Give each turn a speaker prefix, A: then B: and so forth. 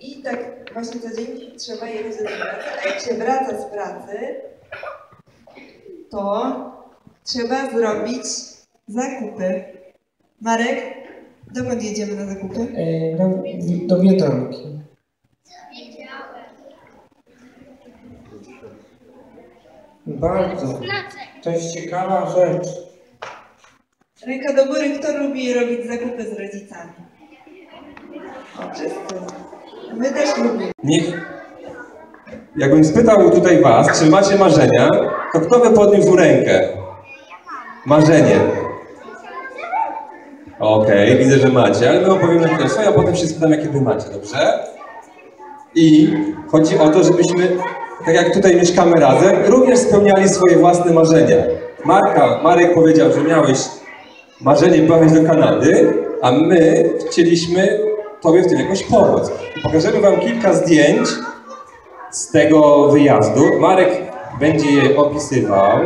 A: I tak właśnie co dzień trzeba jechać do pracy, a jak się wraca z pracy, to trzeba zrobić zakupy. Marek, dokąd jedziemy na zakupy?
B: E, do, do Biedronki. Bardzo. To jest ciekawa rzecz.
A: Ręka do góry, kto lubi robić zakupy z rodzicami? O, wszyscy. My też lubimy.
C: Niech, jakbym spytał tutaj was, czy macie marzenia, to kto by podniósł rękę? Marzenie. Okej, widzę, że macie, ale my opowiem na swoje, a potem się spytam, jakie wy macie, dobrze? I chodzi o to, żebyśmy, tak jak tutaj mieszkamy razem, również spełniali swoje własne marzenia. Marka, Marek powiedział, że miałeś marzenie pojechać do Kanady, a my chcieliśmy Tobie w tym jakoś pomóc. Pokażemy Wam kilka zdjęć z tego wyjazdu. Marek będzie je opisywał.